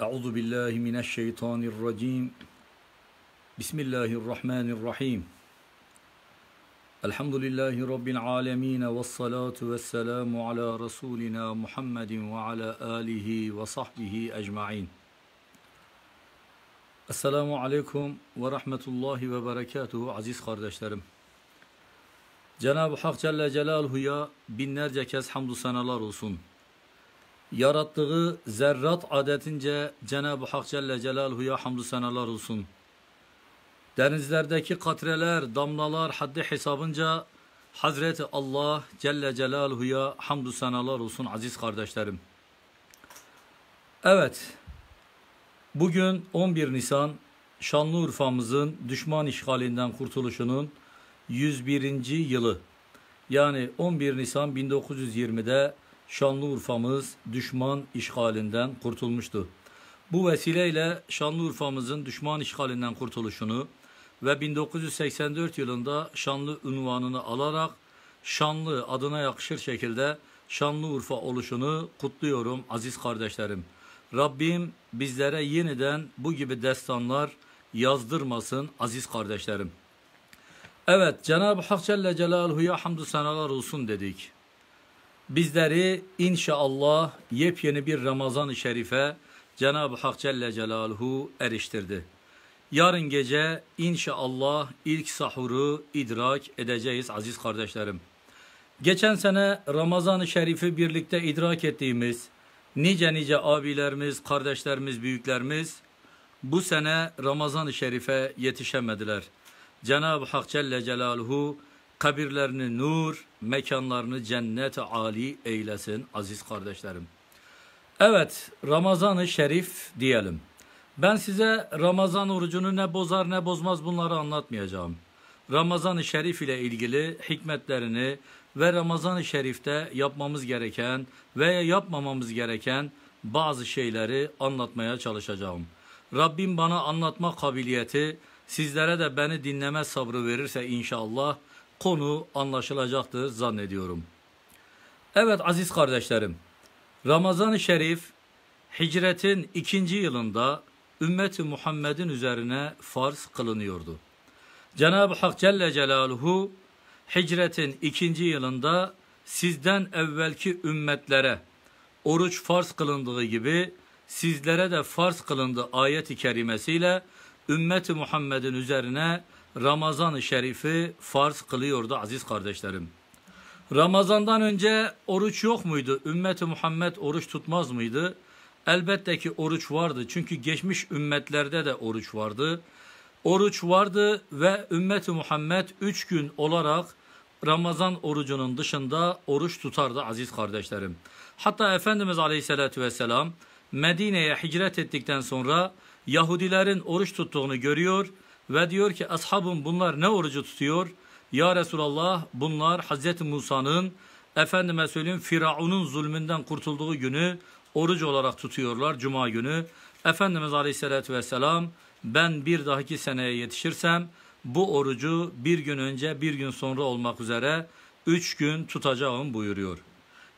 Euzu billahi mineşşeytanirracim. Bismillahirrahmanirrahim. Elhamdülillahi rabbil alamin ve salatu vesselamu ala rasulina Muhammedin ve ala alihi ve sahbihi ecmaîn. Esselamu aleyküm ve rahmetullahi ve berekatuhu aziz kardeşlerim. Cenab-ı Hak Celle Celaluhu'ya binlerce kez hamdü senalar olsun. Yarattığı zerrat adetince Cenab-ı Hak Celle Celaluhu'ya hamdü senalar olsun. Denizlerdeki katreler, damlalar haddi hesabınca Hazreti Allah Celle Celaluhu'ya hamdü senalar olsun aziz kardeşlerim. Evet, bugün 11 Nisan Şanlıurfa'mızın düşman işgalinden kurtuluşunun 101. yılı. Yani 11 Nisan 1920'de Şanlıurfa'mız düşman işgalinden kurtulmuştu. Bu vesileyle Şanlıurfa'mızın düşman işgalinden kurtuluşunu ve 1984 yılında Şanlı unvanını alarak Şanlı adına yakışır şekilde Şanlıurfa oluşunu kutluyorum aziz kardeşlerim. Rabbim bizlere yeniden bu gibi destanlar yazdırmasın aziz kardeşlerim. Evet Cenab-ı Hak Celle Celaluhu'ya hamdü senalar olsun dedik. Bizleri inşallah yepyeni bir Ramazan-ı Şerife Cenab-ı Hak Celle Celaluhu eriştirdi. Yarın gece inşallah ilk sahuru idrak edeceğiz aziz kardeşlerim. Geçen sene Ramazan-ı Şerif'i birlikte idrak ettiğimiz nice nice abilerimiz, kardeşlerimiz, büyüklerimiz bu sene Ramazan-ı Şerif'e yetişemediler. Cenab-ı Hak Celle Celaluhu kabirlerini nur, mekanlarını cennet ali eylesin aziz kardeşlerim. Evet, Ramazan-ı Şerif diyelim. Ben size Ramazan orucunu ne bozar ne bozmaz bunları anlatmayacağım. Ramazan-ı Şerif ile ilgili hikmetlerini ve Ramazan-ı Şerif'te yapmamız gereken veya yapmamamız gereken bazı şeyleri anlatmaya çalışacağım. Rabbim bana anlatma kabiliyeti, sizlere de beni dinleme sabrı verirse inşallah konu anlaşılacaktır zannediyorum. Evet aziz kardeşlerim, Ramazan-ı Şerif hicretin ikinci yılında ümmeti Muhammed'in üzerine farz kılınıyordu. Cenab-ı Hak Celle Celaluhu hicretin ikinci yılında sizden evvelki ümmetlere oruç farz kılındığı gibi sizlere de farz kılındı ayet-i kerimesiyle ümmeti Muhammed'in üzerine Ramazan-ı Şerif'i farz kılıyordu aziz kardeşlerim. Ramazandan önce oruç yok muydu? Ümmeti Muhammed oruç tutmaz mıydı? Elbette ki oruç vardı. Çünkü geçmiş ümmetlerde de oruç vardı. Oruç vardı ve ümmeti Muhammed üç gün olarak Ramazan orucunun dışında oruç tutardı aziz kardeşlerim. Hatta Efendimiz Aleyhisselatü Vesselam Medine'ye hicret ettikten sonra Yahudilerin oruç tuttuğunu görüyor ve diyor ki ashabım bunlar ne orucu tutuyor? Ya Resulallah bunlar Hz. Musa'nın efendime söyleyeyim Firavun'un zulmünden kurtulduğu günü oruç olarak tutuyorlar Cuma günü. Efendimiz Aleyhisselatü Vesselam ben bir dahaki seneye yetişirsem bu orucu bir gün önce bir gün sonra olmak üzere üç gün tutacağım buyuruyor.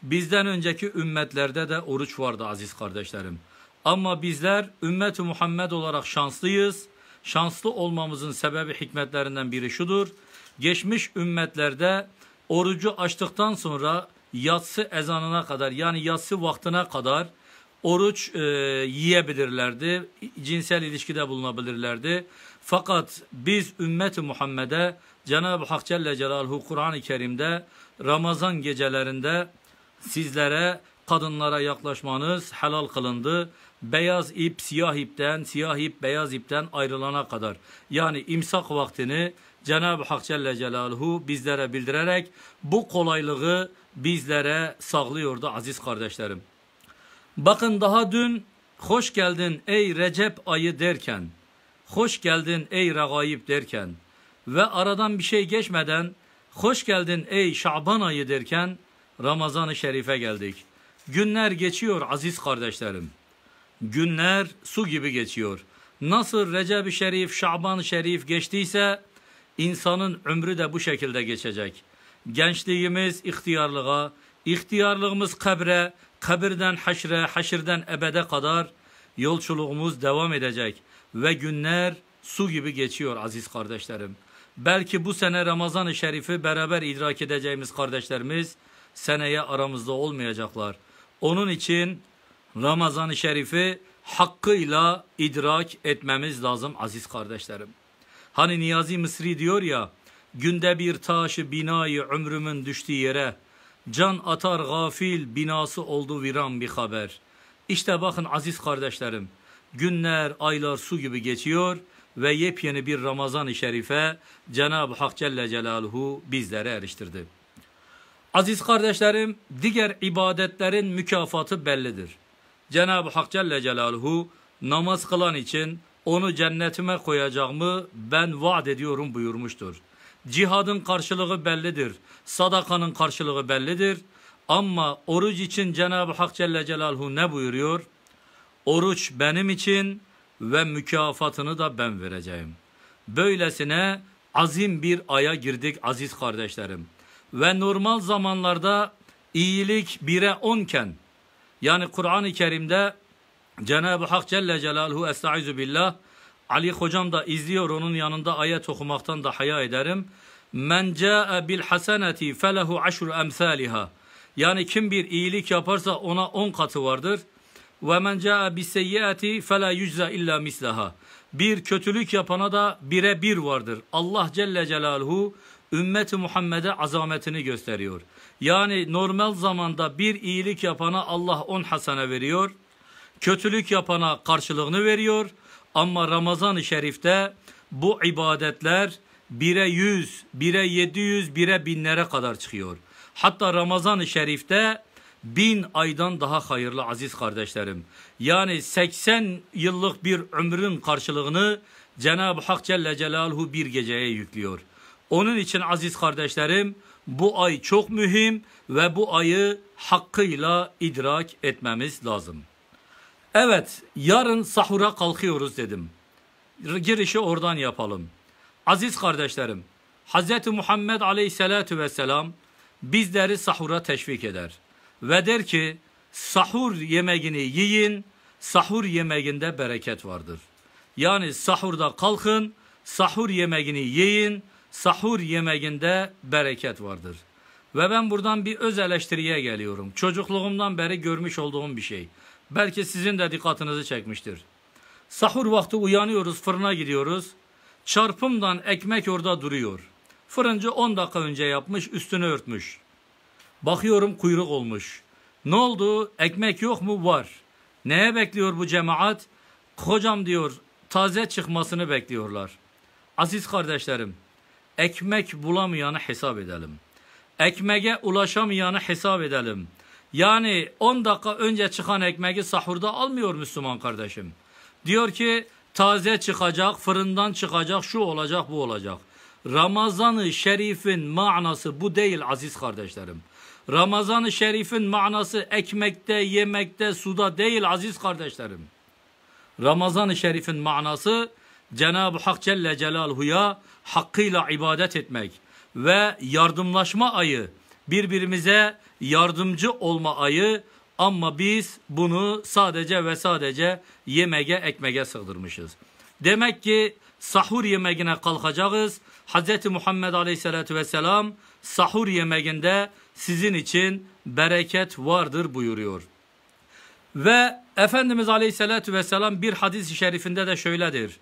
Bizden önceki ümmetlerde de oruç vardı aziz kardeşlerim. Ama bizler ümmeti Muhammed olarak şanslıyız. Şanslı olmamızın sebebi hikmetlerinden biri şudur. Geçmiş ümmetlerde orucu açtıktan sonra yatsı ezanına kadar yani yatsı vaktine kadar oruç e, yiyebilirlerdi. Cinsel ilişkide bulunabilirlerdi. Fakat biz ümmeti Muhammed'e Cenab-ı Hak Celle Celaluhu Kur'an-ı Kerim'de Ramazan gecelerinde sizlere kadınlara yaklaşmanız helal kılındı. Beyaz ip siyah ipten, siyah ip beyaz ipten ayrılana kadar. Yani imsak vaktini Cenab-ı Hak Celle Celaluhu bizlere bildirerek bu kolaylığı bizlere sağlıyordu aziz kardeşlerim. Bakın daha dün hoş geldin ey Recep ayı derken, hoş geldin ey Regaib derken ve aradan bir şey geçmeden hoş geldin ey Şaban ayı derken Ramazan-ı Şerif'e geldik. Günler geçiyor aziz kardeşlerim. Günler su gibi geçiyor. Nasıl Recep-i Şerif, Şaban-ı Şerif geçtiyse insanın ömrü de bu şekilde geçecek. Gençliğimiz ihtiyarlığa, ihtiyarlığımız kabre, kabirden haşre, haşirden ebede kadar Yolculuğumuz devam edecek ve günler su gibi geçiyor aziz kardeşlerim. Belki bu sene Ramazan-ı Şerif'i beraber idrak edeceğimiz kardeşlerimiz seneye aramızda olmayacaklar. Onun için Ramazan-ı Şerif'i hakkıyla idrak etmemiz lazım aziz kardeşlerim. Hani Niyazi Mısri diyor ya, günde bir taşı binayı ömrümün düştüğü yere, can atar gafil binası oldu viran bir haber. İşte bakın aziz kardeşlerim, günler, aylar su gibi geçiyor ve yepyeni bir Ramazan-ı Şerife Cenab-ı Hak Celle Celaluhu bizlere eriştirdi. Aziz kardeşlerim, diğer ibadetlerin mükafatı bellidir. Cenab-ı Hak Celle Celaluhu namaz kılan için onu cennetime koyacağımı ben vaat ediyorum buyurmuştur. Cihadın karşılığı bellidir. Sadakanın karşılığı bellidir. Ama oruç için Cenab-ı Hak Celle Celaluhu ne buyuruyor? Oruç benim için ve mükafatını da ben vereceğim. Böylesine azim bir aya girdik aziz kardeşlerim. Ve normal zamanlarda iyilik bire onken yani Kur'an-ı Kerim'de Cenab-ı Hak Celle Celaluhu Estaizu Billah Ali hocam da izliyor onun yanında ayet okumaktan da haya ederim. Men ca'e bil haseneti felehu aşru emsaliha. Yani kim bir iyilik yaparsa ona on katı vardır. Ve men ca'e bis seyyiati fela yücza illa mislaha. Bir kötülük yapana da bire bir vardır. Allah Celle Celaluhu ümmeti Muhammed'e azametini gösteriyor. Yani normal zamanda bir iyilik yapana Allah on hasene veriyor. Kötülük yapana karşılığını veriyor. Ama Ramazan-ı Şerif'te bu ibadetler bire yüz, bire yedi yüz, bire binlere kadar çıkıyor. Hatta Ramazan-ı Şerif'te bin aydan daha hayırlı aziz kardeşlerim. Yani 80 yıllık bir ömrün karşılığını Cenab-ı Hak Celle Celaluhu bir geceye yüklüyor. Onun için aziz kardeşlerim bu ay çok mühim ve bu ayı hakkıyla idrak etmemiz lazım. Evet, yarın sahura kalkıyoruz dedim. Girişi oradan yapalım. Aziz kardeşlerim, Hz. Muhammed Aleyhisselatü Vesselam bizleri sahura teşvik eder. Ve der ki, sahur yemeğini yiyin, sahur yemeğinde bereket vardır. Yani sahurda kalkın, sahur yemeğini yiyin, sahur yemeğinde bereket vardır. Ve ben buradan bir öz eleştiriye geliyorum. Çocukluğumdan beri görmüş olduğum bir şey. Belki sizin de dikkatinizi çekmiştir. Sahur vakti uyanıyoruz, fırına gidiyoruz. Çarpımdan ekmek orada duruyor. Fırıncı 10 dakika önce yapmış, üstünü örtmüş. Bakıyorum kuyruk olmuş. Ne oldu? Ekmek yok mu? Var. Neye bekliyor bu cemaat? Hocam diyor, taze çıkmasını bekliyorlar. Aziz kardeşlerim, ekmek bulamayanı hesap edelim. Ekmeğe ulaşamayanı hesap edelim. Yani 10 dakika önce çıkan ekmeği sahurda almıyor Müslüman kardeşim. Diyor ki taze çıkacak, fırından çıkacak, şu olacak, bu olacak. Ramazan-ı Şerif'in manası bu değil aziz kardeşlerim. Ramazan-ı Şerif'in manası ekmekte, yemekte, suda değil aziz kardeşlerim. Ramazan-ı Şerif'in manası Cenab-ı Hak Celle Celaluhu'ya hakkıyla ibadet etmek ve yardımlaşma ayı, birbirimize yardımcı olma ayı ama biz bunu sadece ve sadece yemeğe ekmeğe sığdırmışız. Demek ki sahur yemeğine kalkacağız. Hz. Muhammed Aleyhisselatü Vesselam sahur yemeğinde sizin için bereket vardır buyuruyor. Ve Efendimiz Aleyhisselatü Vesselam bir hadis-i şerifinde de şöyledir.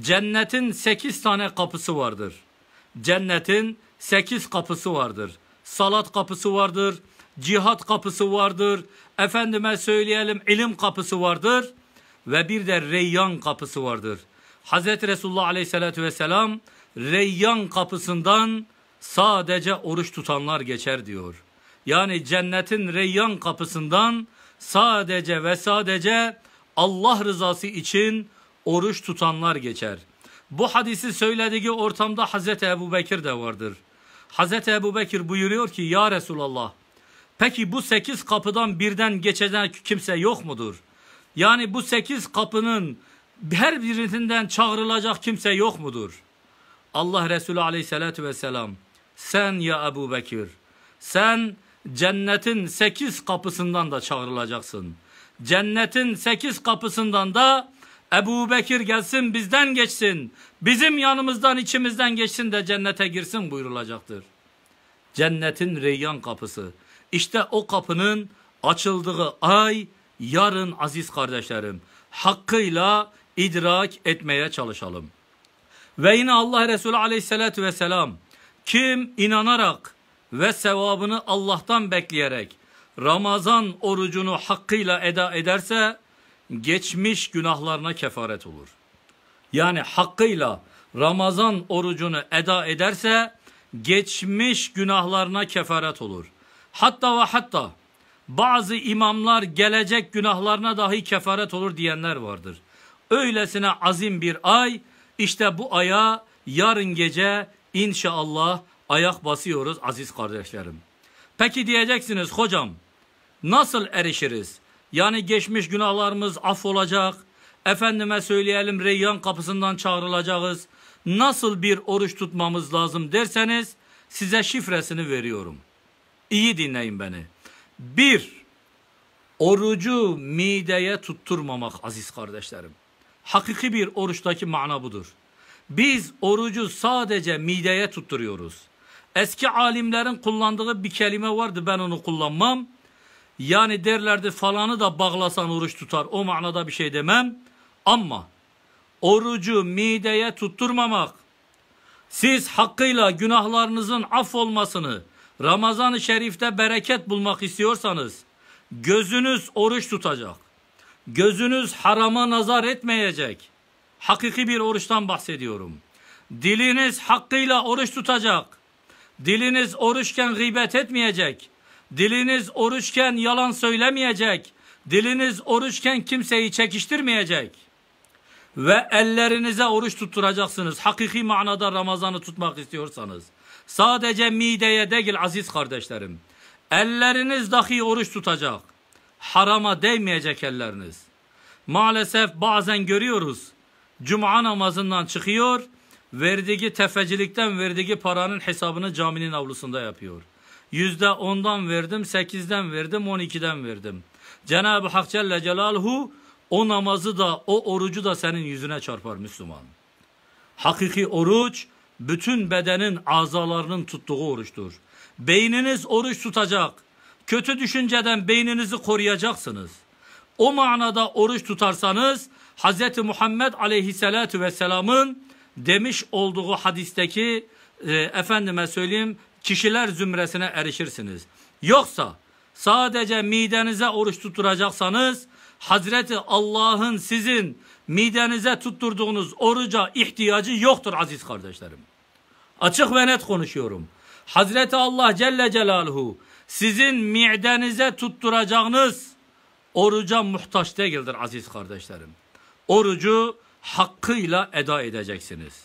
Cennetin sekiz tane kapısı vardır. Cennetin sekiz kapısı vardır. Salat kapısı vardır, cihat kapısı vardır, efendime söyleyelim ilim kapısı vardır ve bir de reyyan kapısı vardır. Hazreti Resulullah Aleyhisselatü Vesselam reyyan kapısından sadece oruç tutanlar geçer diyor. Yani cennetin reyyan kapısından sadece ve sadece Allah rızası için oruç tutanlar geçer. Bu hadisi söylediği ortamda Hazreti Ebu Bekir de vardır. Hazreti Ebu Bekir buyuruyor ki ya Resulallah peki bu sekiz kapıdan birden geçecek kimse yok mudur? Yani bu sekiz kapının her birinden çağrılacak kimse yok mudur? Allah Resulü aleyhissalatü vesselam sen ya Ebu Bekir sen cennetin sekiz kapısından da çağrılacaksın. cennetin sekiz kapısından da Ebu Bekir gelsin bizden geçsin. Bizim yanımızdan içimizden geçsin de cennete girsin buyurulacaktır. Cennetin reyyan kapısı. İşte o kapının açıldığı ay yarın aziz kardeşlerim hakkıyla idrak etmeye çalışalım. Ve yine Allah Resulü aleyhissalatü vesselam kim inanarak ve sevabını Allah'tan bekleyerek Ramazan orucunu hakkıyla eda ederse geçmiş günahlarına kefaret olur. Yani hakkıyla Ramazan orucunu eda ederse geçmiş günahlarına kefaret olur. Hatta ve hatta bazı imamlar gelecek günahlarına dahi kefaret olur diyenler vardır. Öylesine azim bir ay işte bu aya yarın gece inşallah ayak basıyoruz aziz kardeşlerim. Peki diyeceksiniz hocam nasıl erişiriz? Yani geçmiş günahlarımız af olacak. Efendime söyleyelim Reyyan kapısından çağrılacağız. Nasıl bir oruç tutmamız lazım derseniz size şifresini veriyorum. İyi dinleyin beni. Bir, orucu mideye tutturmamak aziz kardeşlerim. Hakiki bir oruçtaki mana budur. Biz orucu sadece mideye tutturuyoruz. Eski alimlerin kullandığı bir kelime vardı ben onu kullanmam. Yani derlerdi falanı da bağlasan oruç tutar. O manada bir şey demem. Ama orucu mideye tutturmamak, siz hakkıyla günahlarınızın affolmasını, Ramazan-ı Şerif'te bereket bulmak istiyorsanız, gözünüz oruç tutacak. Gözünüz harama nazar etmeyecek. Hakiki bir oruçtan bahsediyorum. Diliniz hakkıyla oruç tutacak. Diliniz oruçken gıybet etmeyecek. Diliniz oruçken yalan söylemeyecek. Diliniz oruçken kimseyi çekiştirmeyecek. Ve ellerinize oruç tutturacaksınız. Hakiki manada Ramazan'ı tutmak istiyorsanız. Sadece mideye değil aziz kardeşlerim. Elleriniz dahi oruç tutacak. Harama değmeyecek elleriniz. Maalesef bazen görüyoruz. Cuma namazından çıkıyor, verdiği tefecilikten verdiği paranın hesabını caminin avlusunda yapıyor. Yüzde ondan verdim, sekizden verdim, on ikiden verdim. Cenab-ı Hak Celle Celaluhu o namazı da o orucu da senin yüzüne çarpar Müslüman. Hakiki oruç bütün bedenin azalarının tuttuğu oruçtur. Beyniniz oruç tutacak. Kötü düşünceden beyninizi koruyacaksınız. O manada oruç tutarsanız Hz. Muhammed aleyhissalatu vesselamın demiş olduğu hadisteki e, efendime söyleyeyim kişiler zümresine erişirsiniz. Yoksa sadece midenize oruç tutturacaksanız Hazreti Allah'ın sizin midenize tutturduğunuz oruca ihtiyacı yoktur aziz kardeşlerim. Açık ve net konuşuyorum. Hazreti Allah Celle Celaluhu sizin midenize tutturacağınız oruca muhtaç değildir aziz kardeşlerim. Orucu hakkıyla eda edeceksiniz.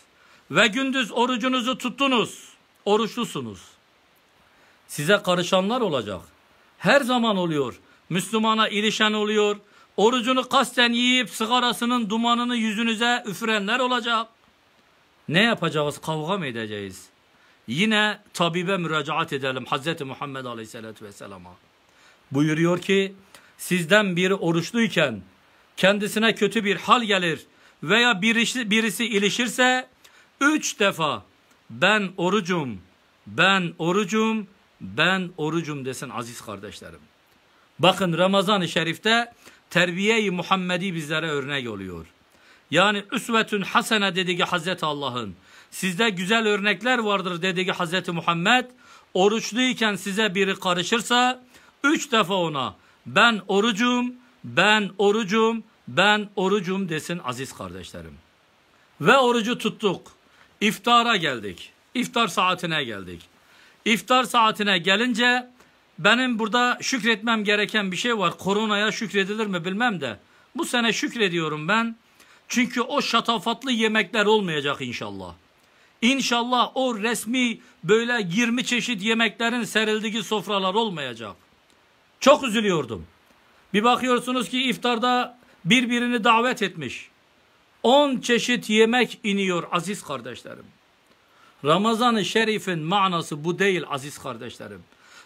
Ve gündüz orucunuzu tuttunuz. Oruçlusunuz. Size karışanlar olacak. Her zaman oluyor. Müslümana ilişen oluyor. Orucunu kasten yiyip sigarasının dumanını yüzünüze üfürenler olacak. Ne yapacağız? Kavga mı edeceğiz? Yine tabibe müracaat edelim Hz. Muhammed Aleyhisselatü Vesselam'a. Buyuruyor ki sizden biri oruçluyken kendisine kötü bir hal gelir veya birisi, birisi ilişirse üç defa ben orucum, ben orucum, ben orucum desin aziz kardeşlerim. Bakın Ramazan-ı Şerif'te terbiye-i Muhammedi bizlere örnek oluyor. Yani üsvetün hasene dediği Hazreti Allah'ın sizde güzel örnekler vardır dediği Hazreti Muhammed oruçluyken size biri karışırsa üç defa ona ben orucum, ben orucum, ben orucum desin aziz kardeşlerim. Ve orucu tuttuk. İftara geldik. İftar saatine geldik. İftar saatine gelince benim burada şükretmem gereken bir şey var. Koronaya şükredilir mi bilmem de. Bu sene şükrediyorum ben. Çünkü o şatafatlı yemekler olmayacak inşallah. İnşallah o resmi böyle 20 çeşit yemeklerin serildiği sofralar olmayacak. Çok üzülüyordum. Bir bakıyorsunuz ki iftarda birbirini davet etmiş. 10 çeşit yemek iniyor aziz kardeşlerim. Ramazan-ı Şerif'in manası bu değil aziz kardeşlerim.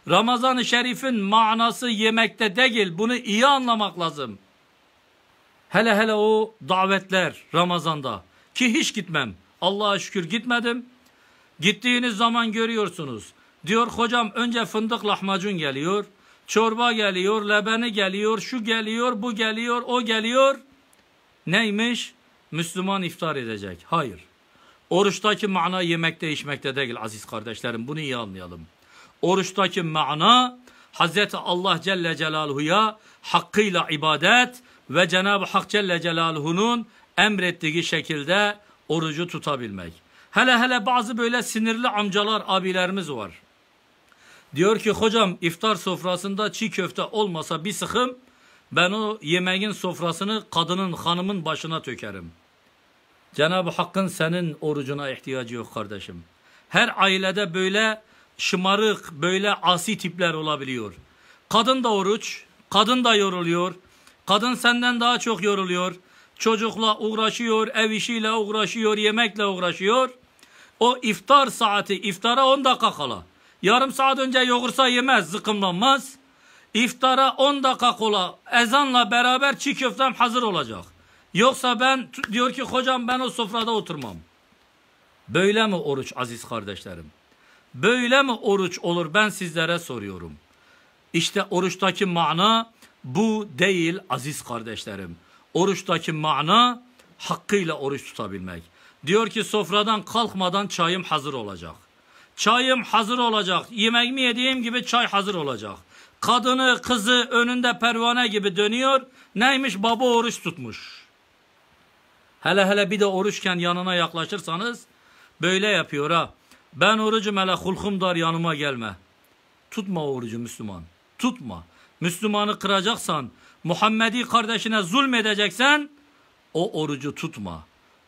Ramazan-ı Şerif'in manası yemekte değil. Bunu iyi anlamak lazım. Hele hele o davetler Ramazan'da ki hiç gitmem. Allah'a şükür gitmedim. Gittiğiniz zaman görüyorsunuz. Diyor hocam önce fındık lahmacun geliyor. Çorba geliyor, lebeni geliyor, şu geliyor, bu geliyor, o geliyor. Neymiş? Müslüman iftar edecek. Hayır. Oruçtaki mana yemekte içmekte değil aziz kardeşlerim. Bunu iyi anlayalım. Oruçtaki mana Hazreti Allah Celle Celaluhu'ya hakkıyla ibadet ve Cenab-ı Hak Celle Celaluhu'nun emrettiği şekilde orucu tutabilmek. Hele hele bazı böyle sinirli amcalar, abilerimiz var. Diyor ki hocam iftar sofrasında çiğ köfte olmasa bir sıkım ben o yemeğin sofrasını kadının hanımın başına tökerim. Cenab-ı Hakk'ın senin orucuna ihtiyacı yok kardeşim. Her ailede böyle şımarık, böyle asi tipler olabiliyor. Kadın da oruç, kadın da yoruluyor. Kadın senden daha çok yoruluyor. Çocukla uğraşıyor, ev işiyle uğraşıyor, yemekle uğraşıyor. O iftar saati, iftara 10 dakika kala. Yarım saat önce yoğursa yemez, zıkkımlanmaz. İftara 10 dakika kola ezanla beraber çiğ köftem hazır olacak. Yoksa ben diyor ki hocam ben o sofrada oturmam. Böyle mi oruç aziz kardeşlerim? Böyle mi oruç olur ben sizlere soruyorum. İşte oruçtaki mana bu değil aziz kardeşlerim. Oruçtaki mana hakkıyla oruç tutabilmek. Diyor ki sofradan kalkmadan çayım hazır olacak. Çayım hazır olacak. Yemeğimi yediğim gibi çay hazır olacak. Kadını, kızı önünde pervane gibi dönüyor. Neymiş? Baba oruç tutmuş. Hele hele bir de oruçken yanına yaklaşırsanız böyle yapıyor ha. Ben orucum hele hulkum dar yanıma gelme. Tutma orucu Müslüman. Tutma. Müslümanı kıracaksan, Muhammedi kardeşine zulmedeceksen o orucu tutma.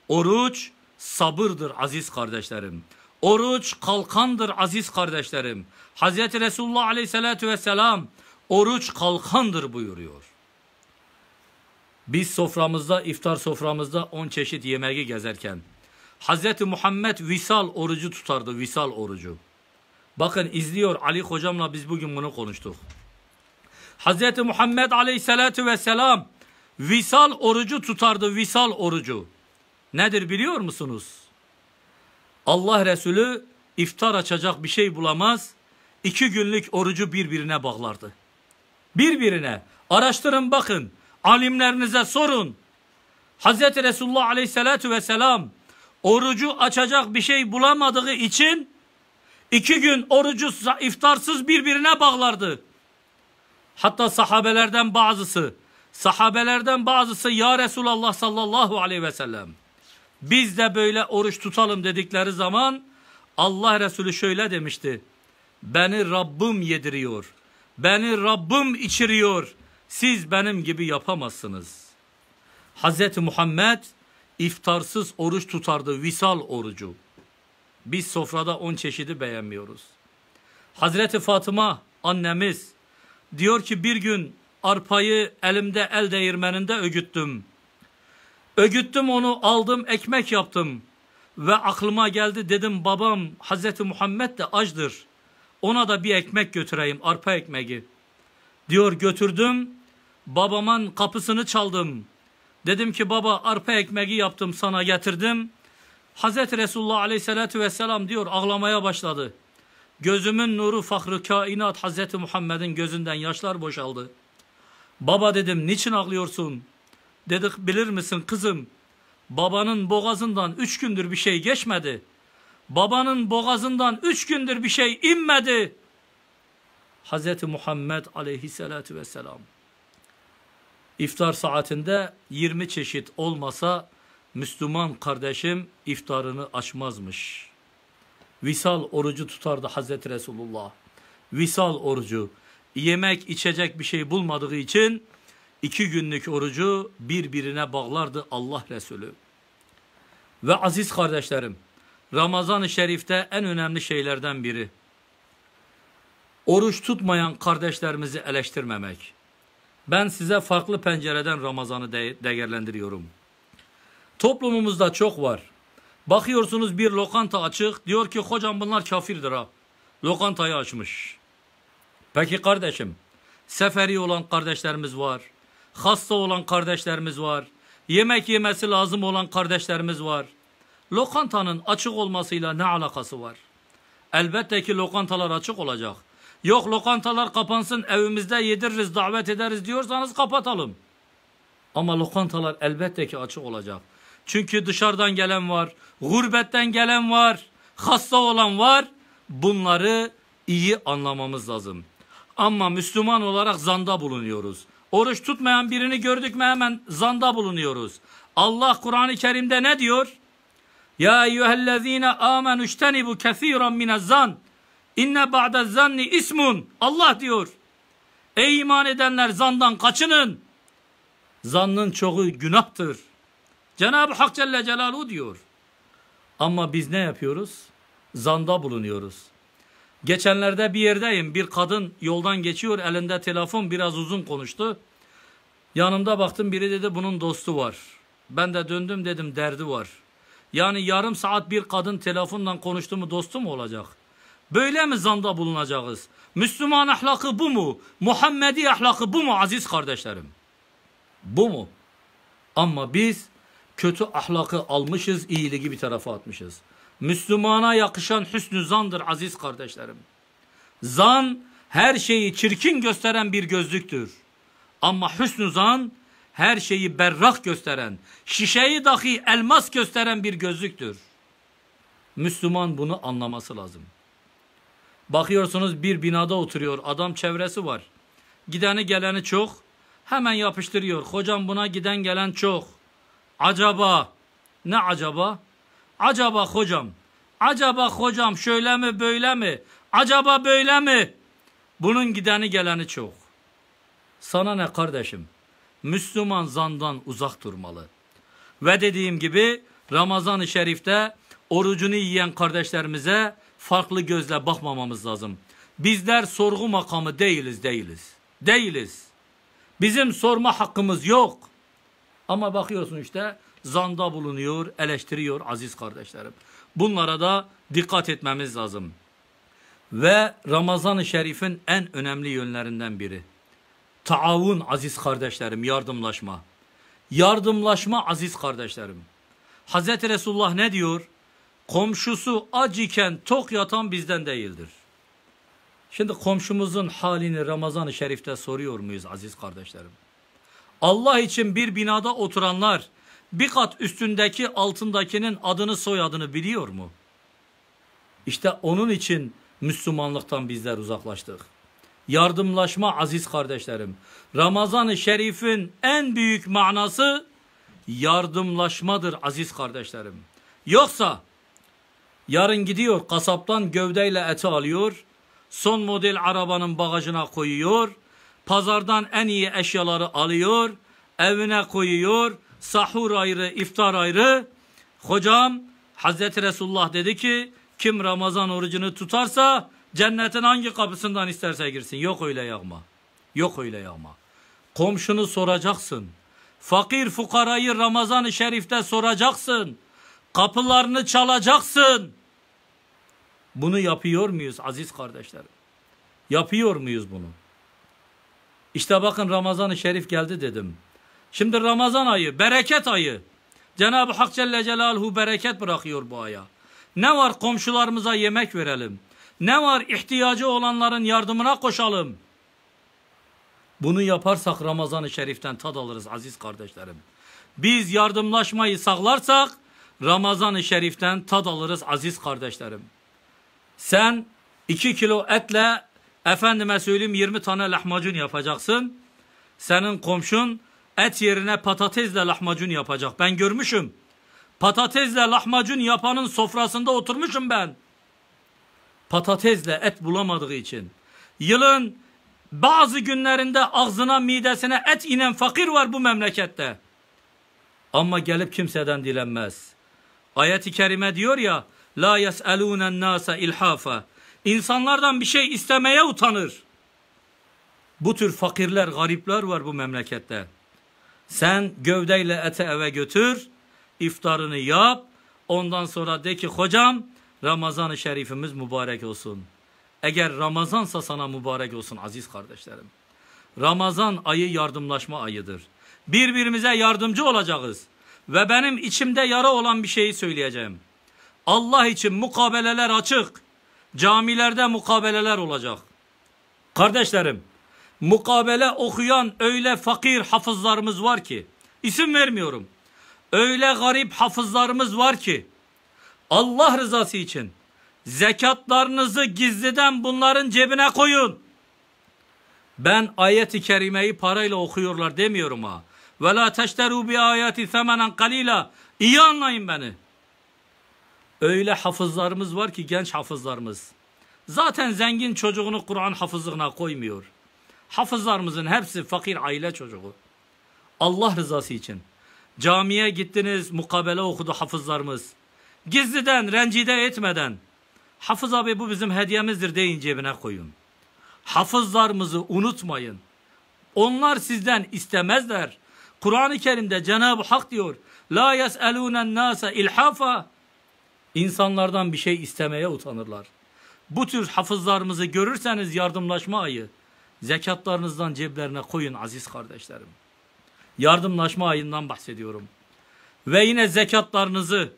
Oruç sabırdır aziz kardeşlerim. Oruç kalkandır aziz kardeşlerim. Hazreti Resulullah aleyhissalatü vesselam oruç kalkandır buyuruyor. Biz soframızda, iftar soframızda on çeşit yemeği gezerken Hazreti Muhammed visal orucu tutardı, visal orucu. Bakın izliyor Ali hocamla biz bugün bunu konuştuk. Hazreti Muhammed aleyhissalatü vesselam visal orucu tutardı, visal orucu. Nedir biliyor musunuz? Allah Resulü iftar açacak bir şey bulamaz, iki günlük orucu birbirine bağlardı. Birbirine. Araştırın bakın. Alimlerinize sorun. Hazreti Resulullah Aleyhisselatü Vesselam orucu açacak bir şey bulamadığı için iki gün orucu iftarsız birbirine bağlardı. Hatta sahabelerden bazısı, sahabelerden bazısı ya Resulallah sallallahu aleyhi ve sellem biz de böyle oruç tutalım dedikleri zaman Allah Resulü şöyle demişti. Beni Rabbim yediriyor. Beni Rabbim içiriyor. Siz benim gibi yapamazsınız. Hazreti Muhammed iftarsız oruç tutardı. Visal orucu. Biz sofrada on çeşidi beğenmiyoruz. Hazreti Fatıma annemiz diyor ki bir gün arpayı elimde el değirmeninde ögüttüm. Ögüttüm onu aldım ekmek yaptım. Ve aklıma geldi dedim babam Hazreti Muhammed de acdır. Ona da bir ekmek götüreyim arpa ekmeği. Diyor götürdüm babamın kapısını çaldım. Dedim ki baba arpa ekmeği yaptım sana getirdim. Hazreti Resulullah aleyhissalatü vesselam diyor ağlamaya başladı. Gözümün nuru fahrı kainat Hazreti Muhammed'in gözünden yaşlar boşaldı. Baba dedim niçin ağlıyorsun? Dedik bilir misin kızım babanın boğazından üç gündür bir şey geçmedi. Babanın boğazından üç gündür bir şey inmedi. Hazreti Muhammed aleyhissalatü vesselam. İftar saatinde 20 çeşit olmasa Müslüman kardeşim iftarını açmazmış. Visal orucu tutardı Hazreti Resulullah. Visal orucu. Yemek içecek bir şey bulmadığı için iki günlük orucu birbirine bağlardı Allah Resulü. Ve aziz kardeşlerim, Ramazan-ı Şerif'te en önemli şeylerden biri. Oruç tutmayan kardeşlerimizi eleştirmemek. Ben size farklı pencereden Ramazan'ı de değerlendiriyorum. Toplumumuzda çok var. Bakıyorsunuz bir lokanta açık. Diyor ki hocam bunlar kafirdir ha. Lokantayı açmış. Peki kardeşim, seferi olan kardeşlerimiz var. Hasta olan kardeşlerimiz var. Yemek yemesi lazım olan kardeşlerimiz var. Lokantanın açık olmasıyla ne alakası var? Elbette ki lokantalar açık olacak. Yok lokantalar kapansın evimizde yediririz davet ederiz diyorsanız kapatalım. Ama lokantalar elbette ki açık olacak. Çünkü dışarıdan gelen var, gurbetten gelen var, hasta olan var. Bunları iyi anlamamız lazım. Ama Müslüman olarak zanda bulunuyoruz. Oruç tutmayan birini gördük mü hemen zanda bulunuyoruz. Allah Kur'an-ı Kerim'de ne diyor? Ya eyyühellezine amenu iştenibu kethiren minezzan. İnne ba'de zanni ismun. Allah diyor. Ey iman edenler zandan kaçının. Zannın çoğu günahtır. Cenab-ı Hak Celle Celaluhu diyor. Ama biz ne yapıyoruz? Zanda bulunuyoruz. Geçenlerde bir yerdeyim. Bir kadın yoldan geçiyor. Elinde telefon biraz uzun konuştu. Yanımda baktım biri dedi bunun dostu var. Ben de döndüm dedim derdi var. Yani yarım saat bir kadın telefonla konuştu mu dostu mu olacak? Böyle mi zanda bulunacağız? Müslüman ahlakı bu mu? Muhammedi ahlakı bu mu aziz kardeşlerim? Bu mu? Ama biz kötü ahlakı almışız, iyiliği bir tarafa atmışız. Müslümana yakışan hüsnü zandır aziz kardeşlerim. Zan her şeyi çirkin gösteren bir gözlüktür. Ama hüsnü zan her şeyi berrak gösteren, şişeyi dahi elmas gösteren bir gözlüktür. Müslüman bunu anlaması lazım. Bakıyorsunuz bir binada oturuyor, adam çevresi var. Gideni geleni çok, hemen yapıştırıyor. Hocam buna giden gelen çok. Acaba, ne acaba? Acaba hocam, acaba hocam şöyle mi böyle mi? Acaba böyle mi? Bunun gideni geleni çok. Sana ne kardeşim? Müslüman zandan uzak durmalı. Ve dediğim gibi Ramazan-ı Şerif'te orucunu yiyen kardeşlerimize farklı gözle bakmamamız lazım. Bizler sorgu makamı değiliz, değiliz. Değiliz. Bizim sorma hakkımız yok. Ama bakıyorsun işte zanda bulunuyor, eleştiriyor aziz kardeşlerim. Bunlara da dikkat etmemiz lazım. Ve Ramazan-ı Şerif'in en önemli yönlerinden biri. Taavun aziz kardeşlerim, yardımlaşma. Yardımlaşma aziz kardeşlerim. Hazreti Resulullah ne diyor? Komşusu ac iken tok yatan bizden değildir. Şimdi komşumuzun halini Ramazan-ı Şerif'te soruyor muyuz aziz kardeşlerim? Allah için bir binada oturanlar bir kat üstündeki altındakinin adını soyadını biliyor mu? İşte onun için Müslümanlıktan bizler uzaklaştık. Yardımlaşma aziz kardeşlerim. Ramazan-ı Şerif'in en büyük manası yardımlaşmadır aziz kardeşlerim. Yoksa yarın gidiyor kasaptan gövdeyle eti alıyor, son model arabanın bagajına koyuyor, pazardan en iyi eşyaları alıyor, evine koyuyor, sahur ayrı, iftar ayrı. Hocam Hazreti Resulullah dedi ki kim Ramazan orucunu tutarsa cennetin hangi kapısından isterse girsin. Yok öyle yağma. Yok öyle yağma. Komşunu soracaksın. Fakir fukarayı Ramazan-ı Şerif'te soracaksın. Kapılarını çalacaksın. Bunu yapıyor muyuz aziz kardeşlerim? Yapıyor muyuz bunu? İşte bakın Ramazan-ı Şerif geldi dedim. Şimdi Ramazan ayı, bereket ayı. Cenab-ı Hak Celle Celaluhu bereket bırakıyor bu aya. Ne var komşularımıza yemek verelim. Ne var ihtiyacı olanların yardımına koşalım. Bunu yaparsak Ramazan-ı Şerif'ten tad alırız aziz kardeşlerim. Biz yardımlaşmayı sağlarsak Ramazan-ı Şerif'ten tad alırız aziz kardeşlerim. Sen iki kilo etle efendime söyleyeyim 20 tane lahmacun yapacaksın. Senin komşun et yerine patatesle lahmacun yapacak. Ben görmüşüm. Patatesle lahmacun yapanın sofrasında oturmuşum ben. Patatesle et bulamadığı için. Yılın bazı günlerinde ağzına midesine et inen fakir var bu memlekette. Ama gelip kimseden dilenmez. Ayet-i kerime diyor ya La yes'elûnen nâse ilhafa. İnsanlardan bir şey istemeye utanır. Bu tür fakirler, garipler var bu memlekette. Sen gövdeyle ete eve götür, iftarını yap, ondan sonra de ki hocam Ramazan-ı Şerifimiz mübarek olsun. Eğer Ramazansa sana mübarek olsun aziz kardeşlerim. Ramazan ayı yardımlaşma ayıdır. Birbirimize yardımcı olacağız. Ve benim içimde yara olan bir şeyi söyleyeceğim. Allah için mukabeleler açık. Camilerde mukabeleler olacak. Kardeşlerim, mukabele okuyan öyle fakir hafızlarımız var ki, isim vermiyorum. Öyle garip hafızlarımız var ki, Allah rızası için zekatlarınızı gizliden bunların cebine koyun. Ben ayeti kerimeyi parayla okuyorlar demiyorum ha. Ve la teşteru bi ayati semenen kalila. İyi anlayın beni. Öyle hafızlarımız var ki genç hafızlarımız. Zaten zengin çocuğunu Kur'an hafızlığına koymuyor. Hafızlarımızın hepsi fakir aile çocuğu. Allah rızası için. Camiye gittiniz, mukabele okudu hafızlarımız. Gizliden, rencide etmeden. Hafız abi bu bizim hediyemizdir deyin cebine koyun. Hafızlarımızı unutmayın. Onlar sizden istemezler. Kur'an-ı Kerim'de Cenab-ı Hak diyor. La yes'elûnen nâse ilhafa. İnsanlardan bir şey istemeye utanırlar. Bu tür hafızlarımızı görürseniz yardımlaşma ayı. Zekatlarınızdan ceplerine koyun aziz kardeşlerim. Yardımlaşma ayından bahsediyorum. Ve yine zekatlarınızı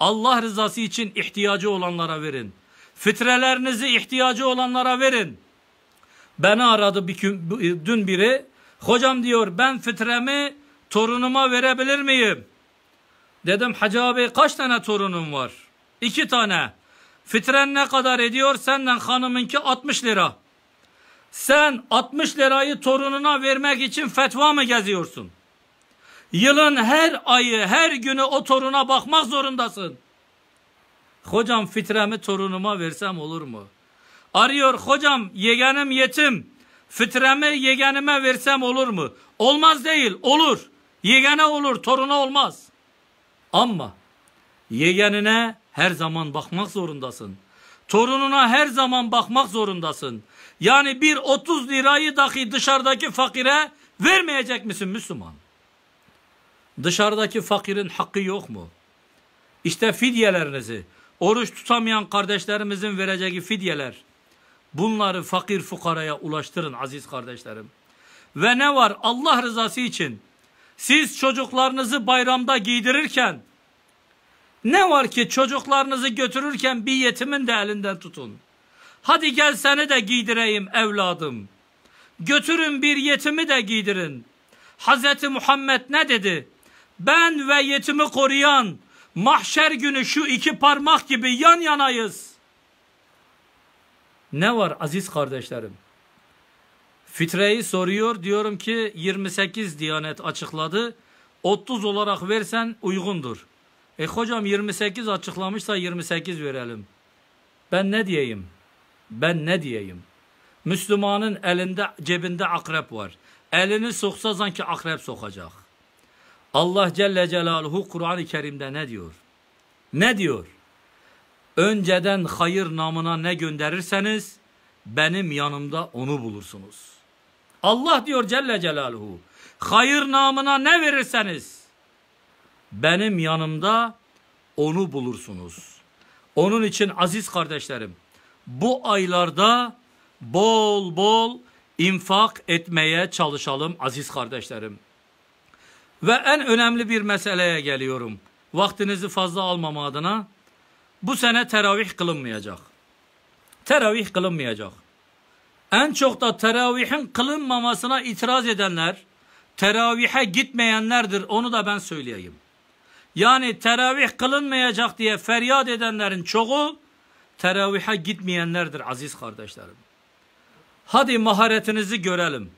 Allah rızası için ihtiyacı olanlara verin. Fitrelerinizi ihtiyacı olanlara verin. Beni aradı bir gün, dün biri. Hocam diyor ben fitremi torunuma verebilir miyim? Dedim Hacı abi kaç tane torunun var? İki tane. Fitren ne kadar ediyor? Senden hanımınki 60 lira. Sen 60 lirayı torununa vermek için fetva mı geziyorsun? Yılın her ayı, her günü o toruna bakmak zorundasın. Hocam fitremi torunuma versem olur mu? Arıyor hocam yeğenim yetim. Fitremi yeğenime versem olur mu? Olmaz değil, olur. Yeğene olur, toruna olmaz. Ama yeğenine her zaman bakmak zorundasın. Torununa her zaman bakmak zorundasın. Yani bir 30 lirayı dahi dışarıdaki fakire vermeyecek misin Müslüman? Dışarıdaki fakirin hakkı yok mu? İşte fidyelerinizi, oruç tutamayan kardeşlerimizin vereceği fidyeler, bunları fakir fukaraya ulaştırın aziz kardeşlerim. Ve ne var Allah rızası için siz çocuklarınızı bayramda giydirirken ne var ki çocuklarınızı götürürken bir yetimin de elinden tutun. Hadi gel seni de giydireyim evladım. Götürün bir yetimi de giydirin. Hazreti Muhammed ne dedi? Ben ve yetimi koruyan mahşer günü şu iki parmak gibi yan yanayız. Ne var aziz kardeşlerim? Fitreyi soruyor diyorum ki 28 Diyanet açıkladı. 30 olarak versen uygundur. E hocam 28 açıklamışsa 28 verelim. Ben ne diyeyim? Ben ne diyeyim? Müslümanın elinde cebinde akrep var. Elini soksa sanki akrep sokacak. Allah Celle Celaluhu Kur'an-ı Kerim'de ne diyor? Ne diyor? Önceden hayır namına ne gönderirseniz benim yanımda onu bulursunuz. Allah diyor Celle Celaluhu. Hayır namına ne verirseniz benim yanımda onu bulursunuz. Onun için aziz kardeşlerim bu aylarda bol bol infak etmeye çalışalım aziz kardeşlerim. Ve en önemli bir meseleye geliyorum. Vaktinizi fazla almama adına bu sene teravih kılınmayacak. Teravih kılınmayacak. En çok da teravihin kılınmamasına itiraz edenler, teravihe gitmeyenlerdir. Onu da ben söyleyeyim. Yani teravih kılınmayacak diye feryat edenlerin çoğu teravihe gitmeyenlerdir aziz kardeşlerim. Hadi maharetinizi görelim.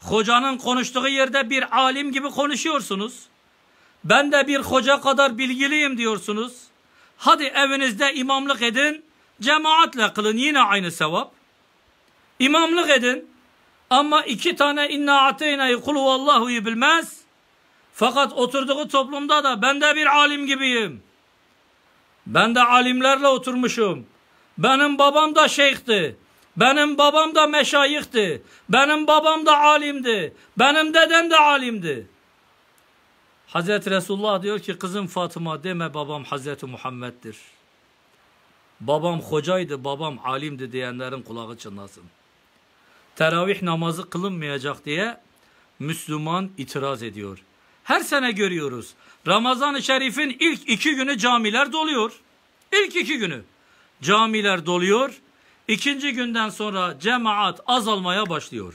Hocanın konuştuğu yerde bir alim gibi konuşuyorsunuz. Ben de bir hoca kadar bilgiliyim diyorsunuz. Hadi evinizde imamlık edin, cemaatle kılın yine aynı sevap. İmamlık edin ama iki tane inna ateynayı kulu vallahu'yu bilmez. Fakat oturduğu toplumda da ben de bir alim gibiyim. Ben de alimlerle oturmuşum. Benim babam da şeyhti. Benim babam da meşayihti. Benim babam da alimdi. Benim dedem de alimdi. Hazreti Resulullah diyor ki kızım Fatıma deme babam Hazreti Muhammed'dir. babam hocaydı, babam alimdi diyenlerin kulağı çınlasın. Teravih namazı kılınmayacak diye Müslüman itiraz ediyor. Her sene görüyoruz. Ramazan-ı Şerif'in ilk iki günü camiler doluyor. İlk iki günü camiler doluyor. İkinci günden sonra cemaat azalmaya başlıyor.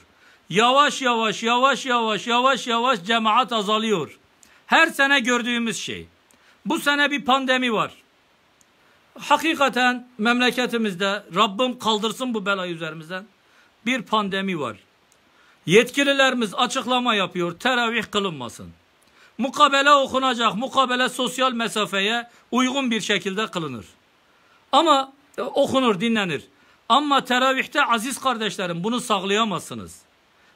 Yavaş yavaş yavaş yavaş yavaş yavaş cemaat azalıyor. Her sene gördüğümüz şey. Bu sene bir pandemi var. Hakikaten memleketimizde Rabbim kaldırsın bu belayı üzerimizden. Bir pandemi var. Yetkililerimiz açıklama yapıyor. Teravih kılınmasın. Mukabele okunacak. Mukabele sosyal mesafeye uygun bir şekilde kılınır. Ama e, okunur, dinlenir. Ama teravihte aziz kardeşlerim bunu sağlayamazsınız.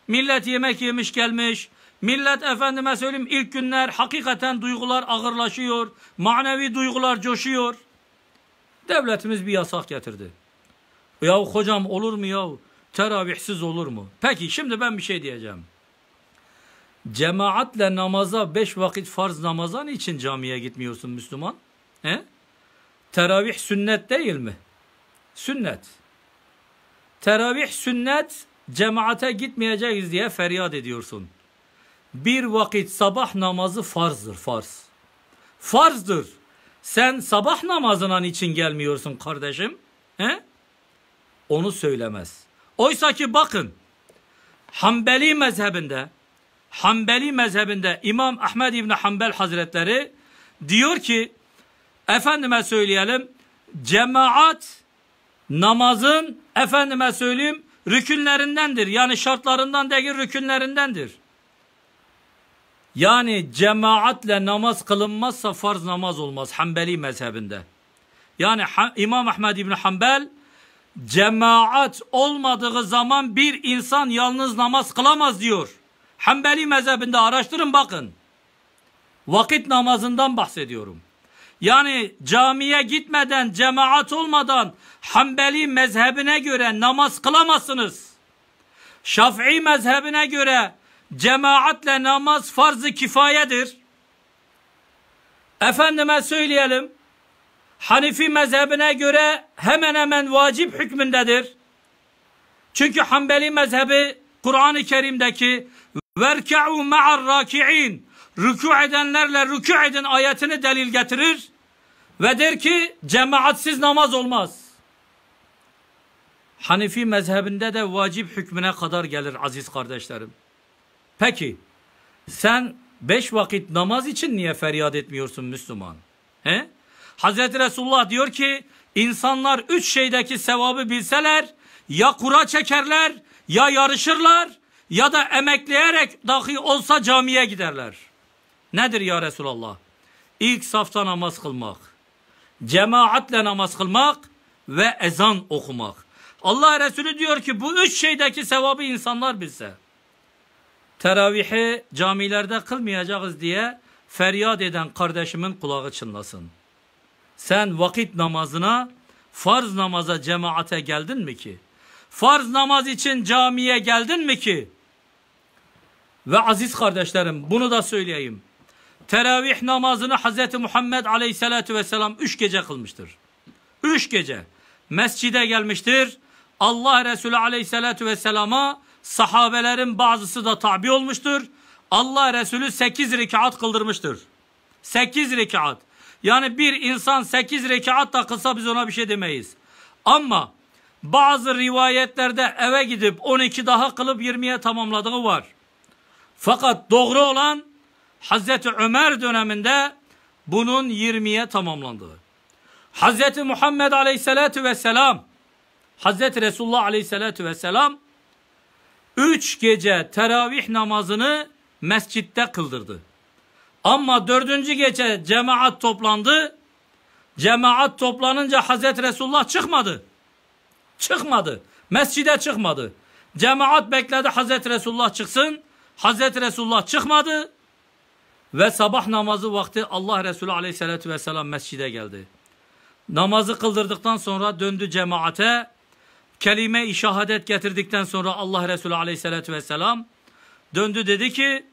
Millet yemek yemiş gelmiş. Millet efendime söyleyeyim ilk günler hakikaten duygular ağırlaşıyor. Manevi duygular coşuyor. Devletimiz bir yasak getirdi. Ya hocam olur mu ya? Teravihsiz olur mu? Peki şimdi ben bir şey diyeceğim. Cemaatle namaza beş vakit farz namazan için camiye gitmiyorsun Müslüman? He? Teravih sünnet değil mi? Sünnet. Teravih sünnet cemaate gitmeyeceğiz diye feryat ediyorsun. Bir vakit sabah namazı farzdır farz. Farzdır. Sen sabah namazına için gelmiyorsun kardeşim? He? Onu söylemez. Oysa ki bakın Hanbeli mezhebinde Hanbeli mezhebinde İmam Ahmed İbni Hanbel Hazretleri diyor ki efendime söyleyelim cemaat namazın efendime söyleyeyim rükünlerindendir. Yani şartlarından değil rükünlerindendir. Yani cemaatle namaz kılınmazsa farz namaz olmaz Hanbeli mezhebinde. Yani İmam Ahmed İbni Hanbel cemaat olmadığı zaman bir insan yalnız namaz kılamaz diyor. Hanbeli mezhebinde araştırın bakın. Vakit namazından bahsediyorum. Yani camiye gitmeden, cemaat olmadan Hanbeli mezhebine göre namaz kılamazsınız. Şafii mezhebine göre cemaatle namaz farz-ı kifayedir. Efendime söyleyelim, Hanifi mezhebine göre hemen hemen vacip hükmündedir. Çünkü Hanbeli mezhebi Kur'an-ı Kerim'deki verka'u ma'ar raki'in rükû edenlerle rükû edin ayetini delil getirir ve der ki cemaatsiz namaz olmaz. Hanifi mezhebinde de vacip hükmüne kadar gelir aziz kardeşlerim. Peki sen beş vakit namaz için niye feryat etmiyorsun Müslüman? He? Hazreti Resulullah diyor ki insanlar üç şeydeki sevabı bilseler ya kura çekerler ya yarışırlar ya da emekleyerek dahi olsa camiye giderler. Nedir ya Resulallah? İlk safta namaz kılmak, cemaatle namaz kılmak ve ezan okumak. Allah Resulü diyor ki bu üç şeydeki sevabı insanlar bilse. Teravihi camilerde kılmayacağız diye feryat eden kardeşimin kulağı çınlasın. Sen vakit namazına, farz namaza cemaate geldin mi ki? Farz namaz için camiye geldin mi ki? Ve aziz kardeşlerim bunu da söyleyeyim. Teravih namazını Hz. Muhammed Aleyhisselatü Vesselam üç gece kılmıştır. Üç gece. Mescide gelmiştir. Allah Resulü Aleyhisselatü Vesselam'a sahabelerin bazısı da tabi olmuştur. Allah Resulü sekiz rekat kıldırmıştır. Sekiz rekat. Yani bir insan sekiz rekat da kılsa biz ona bir şey demeyiz. Ama bazı rivayetlerde eve gidip 12 daha kılıp 20'ye tamamladığı var. Fakat doğru olan Hazreti Ömer döneminde bunun 20'ye tamamlandığı. Hazreti Muhammed Aleyhisselatü Vesselam Hazreti Resulullah Aleyhisselatü Vesselam üç gece teravih namazını mescitte kıldırdı. Ama dördüncü gece cemaat toplandı. Cemaat toplanınca Hazreti Resulullah çıkmadı. Çıkmadı. Mescide çıkmadı. Cemaat bekledi Hazreti Resulullah çıksın. Hazreti Resulullah çıkmadı. Ve sabah namazı vakti Allah Resulü aleyhissalatü vesselam mescide geldi. Namazı kıldırdıktan sonra döndü cemaate. Kelime-i şehadet getirdikten sonra Allah Resulü aleyhissalatü vesselam döndü dedi ki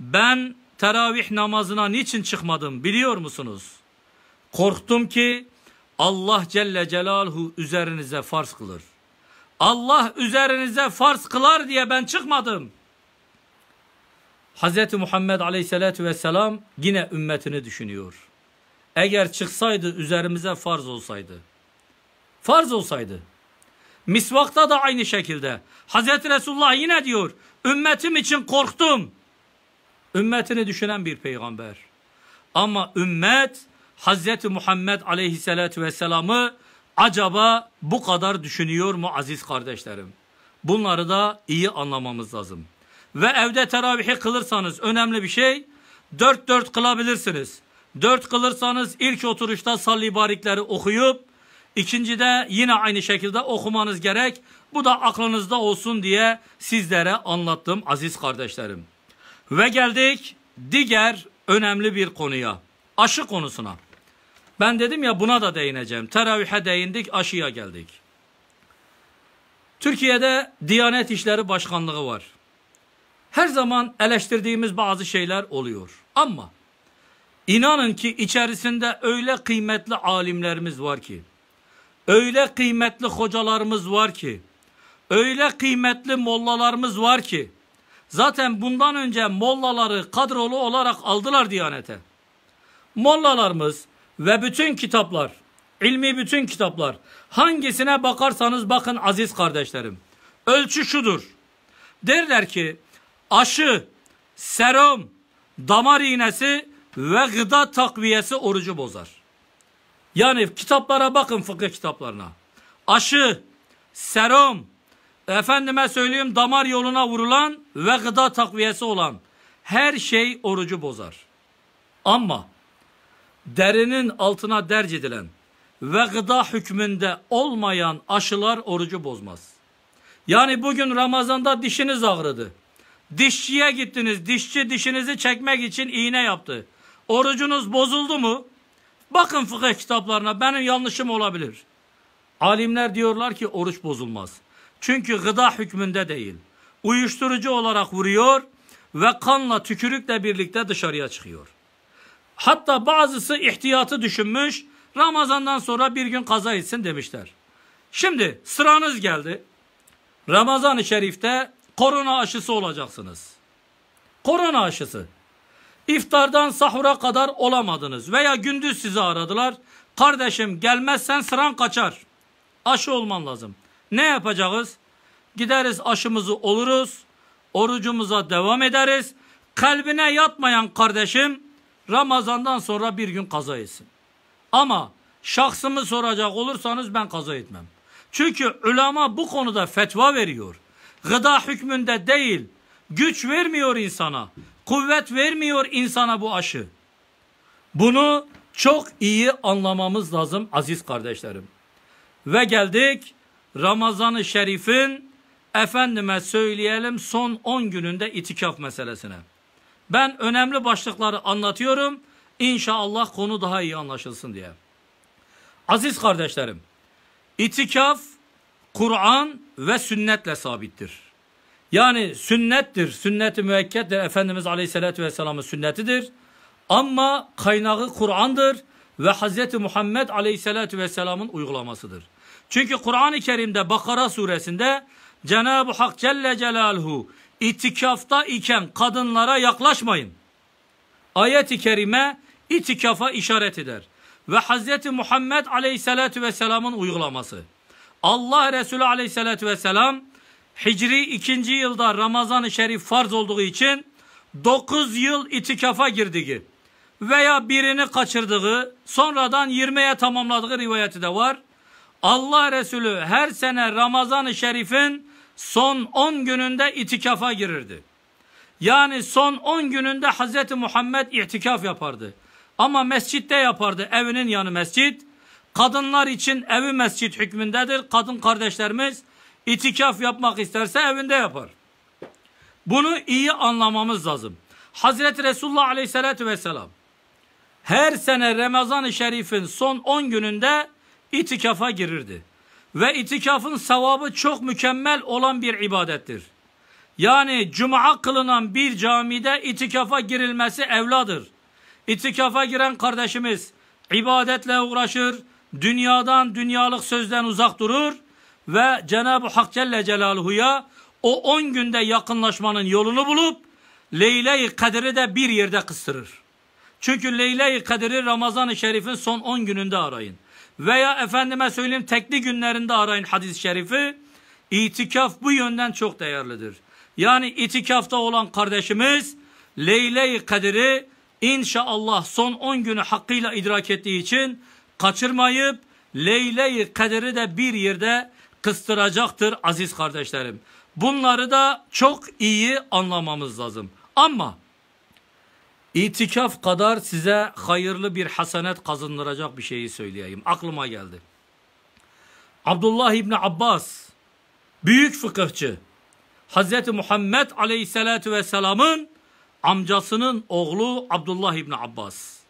ben teravih namazına niçin çıkmadım biliyor musunuz? Korktum ki Allah Celle Celaluhu üzerinize farz kılır. Allah üzerinize farz kılar diye ben çıkmadım. Hz. Muhammed Aleyhisselatü Vesselam yine ümmetini düşünüyor. Eğer çıksaydı üzerimize farz olsaydı. Farz olsaydı. Misvakta da aynı şekilde. Hz. Resulullah yine diyor. Ümmetim için korktum. Ümmetini düşünen bir peygamber. Ama ümmet Hz. Muhammed Aleyhisselatü Vesselam'ı acaba bu kadar düşünüyor mu aziz kardeşlerim? Bunları da iyi anlamamız lazım. Ve evde teravihi kılırsanız önemli bir şey. Dört dört kılabilirsiniz. Dört kılırsanız ilk oturuşta salli barikleri okuyup ikincide yine aynı şekilde okumanız gerek. Bu da aklınızda olsun diye sizlere anlattım aziz kardeşlerim. Ve geldik diğer önemli bir konuya. Aşı konusuna. Ben dedim ya buna da değineceğim. Teravihe değindik, aşıya geldik. Türkiye'de Diyanet İşleri Başkanlığı var. Her zaman eleştirdiğimiz bazı şeyler oluyor. Ama inanın ki içerisinde öyle kıymetli alimlerimiz var ki, öyle kıymetli hocalarımız var ki, öyle kıymetli mollalarımız var ki, zaten bundan önce mollaları kadrolu olarak aldılar Diyanete. Mollalarımız ve bütün kitaplar, ilmi bütün kitaplar, hangisine bakarsanız bakın aziz kardeşlerim. Ölçü şudur. Derler ki aşı, serum, damar iğnesi ve gıda takviyesi orucu bozar. Yani kitaplara bakın fıkıh kitaplarına. Aşı, serum, efendime söyleyeyim damar yoluna vurulan ve gıda takviyesi olan her şey orucu bozar. Ama derinin altına derc edilen ve gıda hükmünde olmayan aşılar orucu bozmaz. Yani bugün Ramazan'da dişiniz ağrıdı. Dişçiye gittiniz. Dişçi dişinizi çekmek için iğne yaptı. Orucunuz bozuldu mu? Bakın fıkıh kitaplarına benim yanlışım olabilir. Alimler diyorlar ki oruç bozulmaz. Çünkü gıda hükmünde değil. Uyuşturucu olarak vuruyor ve kanla tükürükle birlikte dışarıya çıkıyor. Hatta bazısı ihtiyatı düşünmüş. Ramazandan sonra bir gün kaza etsin demişler. Şimdi sıranız geldi. Ramazan-ı Şerif'te korona aşısı olacaksınız. Korona aşısı. İftardan sahura kadar olamadınız veya gündüz sizi aradılar. Kardeşim gelmezsen sıran kaçar. Aşı olman lazım. Ne yapacağız? Gideriz aşımızı oluruz. Orucumuza devam ederiz. Kalbine yatmayan kardeşim Ramazandan sonra bir gün kaza etsin. Ama şahsımı soracak olursanız ben kaza etmem. Çünkü ulema bu konuda fetva veriyor gıda hükmünde değil, güç vermiyor insana, kuvvet vermiyor insana bu aşı. Bunu çok iyi anlamamız lazım aziz kardeşlerim. Ve geldik Ramazan-ı Şerif'in efendime söyleyelim son 10 gününde itikaf meselesine. Ben önemli başlıkları anlatıyorum. İnşallah konu daha iyi anlaşılsın diye. Aziz kardeşlerim, itikaf Kur'an ve sünnetle sabittir. Yani sünnettir, sünnet-i müekkettir. Efendimiz Aleyhisselatü Vesselam'ın sünnetidir. Ama kaynağı Kur'an'dır ve Hz. Muhammed Aleyhisselatü Vesselam'ın uygulamasıdır. Çünkü Kur'an-ı Kerim'de Bakara suresinde Cenab-ı Hak Celle Celaluhu itikafta iken kadınlara yaklaşmayın. Ayet-i kerime itikafa işaret eder. Ve Hz. Muhammed Aleyhisselatü Vesselam'ın uygulaması. Allah Resulü aleyhissalatü vesselam Hicri ikinci yılda Ramazan-ı Şerif farz olduğu için 9 yıl itikafa girdiği veya birini kaçırdığı sonradan 20'ye tamamladığı rivayeti de var. Allah Resulü her sene Ramazan-ı Şerif'in son 10 gününde itikafa girirdi. Yani son 10 gününde Hz. Muhammed itikaf yapardı. Ama mescitte yapardı. Evinin yanı mescit. Kadınlar için evi mescit hükmündedir. Kadın kardeşlerimiz itikaf yapmak isterse evinde yapar. Bunu iyi anlamamız lazım. Hazreti Resulullah Aleyhisselatü Vesselam her sene Ramazan-ı Şerif'in son 10 gününde itikafa girirdi. Ve itikafın sevabı çok mükemmel olan bir ibadettir. Yani cuma kılınan bir camide itikafa girilmesi evladır. İtikafa giren kardeşimiz ibadetle uğraşır, dünyadan, dünyalık sözden uzak durur ve Cenab-ı Hak Celle Celaluhu'ya o 10 günde yakınlaşmanın yolunu bulup Leyle-i Kadir'i de bir yerde kıstırır. Çünkü Leyle-i Kadir'i Ramazan-ı Şerif'in son 10 gününde arayın. Veya efendime söyleyeyim tekli günlerinde arayın hadis-i şerifi. İtikaf bu yönden çok değerlidir. Yani itikafta olan kardeşimiz Leyle-i Kadir'i inşallah son 10 günü hakkıyla idrak ettiği için kaçırmayıp Leyle-i Kadir'i de bir yerde kıstıracaktır aziz kardeşlerim. Bunları da çok iyi anlamamız lazım. Ama itikaf kadar size hayırlı bir hasenet kazandıracak bir şeyi söyleyeyim. Aklıma geldi. Abdullah İbni Abbas büyük fıkıhçı Hz. Muhammed Aleyhisselatü Vesselam'ın amcasının oğlu Abdullah İbni Abbas.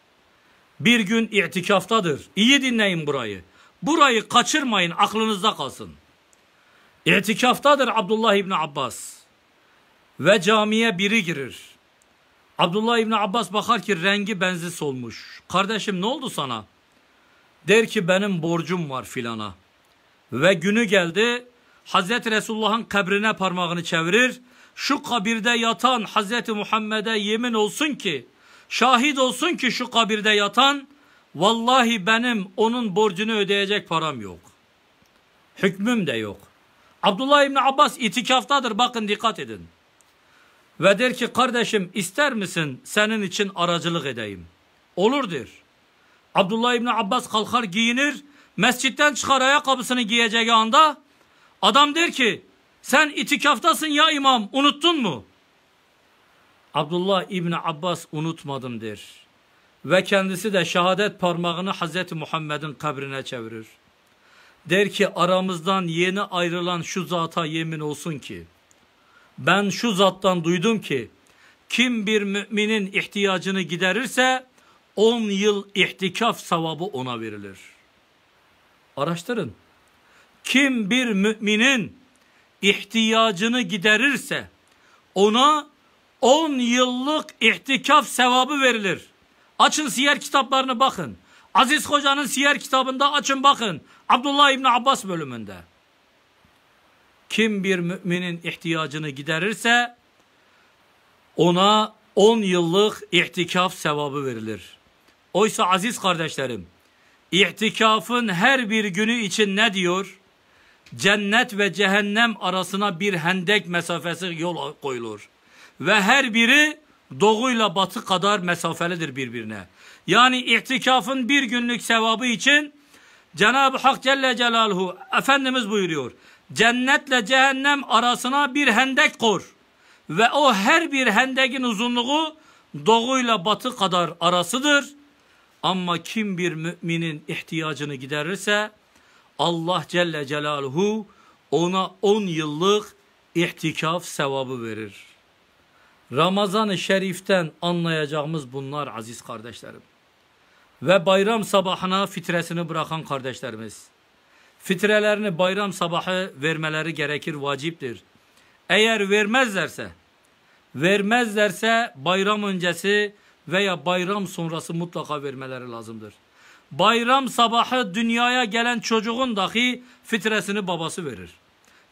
Bir gün itikaftadır. İyi dinleyin burayı. Burayı kaçırmayın aklınızda kalsın. İtikaftadır Abdullah İbni Abbas. Ve camiye biri girir. Abdullah İbni Abbas bakar ki rengi benzi solmuş. Kardeşim ne oldu sana? Der ki benim borcum var filana. Ve günü geldi Hazreti Resulullah'ın kabrine parmağını çevirir. Şu kabirde yatan Hazreti Muhammed'e yemin olsun ki, şahit olsun ki şu kabirde yatan, vallahi benim onun borcunu ödeyecek param yok. Hükmüm de yok. Abdullah İbni Abbas itikaftadır bakın dikkat edin. Ve der ki kardeşim ister misin senin için aracılık edeyim? Olur der. Abdullah İbni Abbas kalkar giyinir, mescitten çıkar ayakkabısını giyeceği anda adam der ki sen itikaftasın ya imam unuttun mu? Abdullah İbni Abbas unutmadım der. Ve kendisi de şehadet parmağını Hazreti Muhammed'in kabrine çevirir. Der ki aramızdan yeni ayrılan şu zata yemin olsun ki ben şu zattan duydum ki kim bir müminin ihtiyacını giderirse 10 yıl ihtikaf sevabı ona verilir. Araştırın. Kim bir müminin ihtiyacını giderirse ona 10 yıllık ihtikaf sevabı verilir. Açın siyer kitaplarını bakın. Aziz Hoca'nın siyer kitabında açın bakın. Abdullah İbni Abbas bölümünde. Kim bir müminin ihtiyacını giderirse ona 10 yıllık ihtikaf sevabı verilir. Oysa aziz kardeşlerim, ihtikafın her bir günü için ne diyor? Cennet ve cehennem arasına bir hendek mesafesi yol koyulur. Ve her biri doğuyla batı kadar mesafelidir birbirine. Yani ihtikafın bir günlük sevabı için Cenab-ı Hak Celle Celaluhu Efendimiz buyuruyor. Cennetle cehennem arasına bir hendek kor. Ve o her bir hendekin uzunluğu doğuyla batı kadar arasıdır. Ama kim bir müminin ihtiyacını giderirse Allah Celle Celaluhu ona 10 yıllık ihtikaf sevabı verir. Ramazan-ı Şerif'ten anlayacağımız bunlar aziz kardeşlerim. Ve bayram sabahına fitresini bırakan kardeşlerimiz. Fitrelerini bayram sabahı vermeleri gerekir, vaciptir. Eğer vermezlerse, vermezlerse bayram öncesi veya bayram sonrası mutlaka vermeleri lazımdır. Bayram sabahı dünyaya gelen çocuğun dahi fitresini babası verir.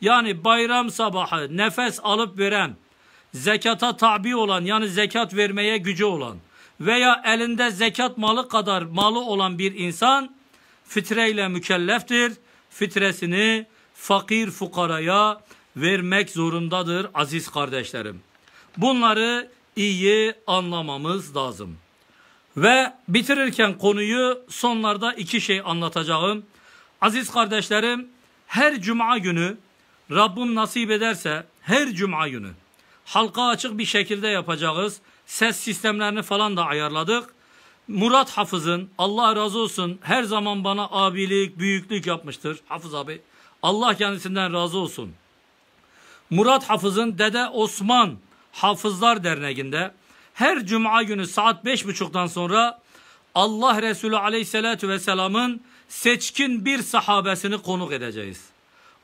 Yani bayram sabahı nefes alıp veren, zekata tabi olan yani zekat vermeye gücü olan veya elinde zekat malı kadar malı olan bir insan fitreyle mükelleftir. Fitresini fakir fukaraya vermek zorundadır aziz kardeşlerim. Bunları iyi anlamamız lazım. Ve bitirirken konuyu sonlarda iki şey anlatacağım. Aziz kardeşlerim her cuma günü Rabbim nasip ederse her cuma günü halka açık bir şekilde yapacağız. Ses sistemlerini falan da ayarladık. Murat Hafız'ın Allah razı olsun her zaman bana abilik, büyüklük yapmıştır Hafız abi. Allah kendisinden razı olsun. Murat Hafız'ın Dede Osman Hafızlar Derneği'nde her cuma günü saat beş buçuktan sonra Allah Resulü Aleyhisselatü Vesselam'ın seçkin bir sahabesini konuk edeceğiz.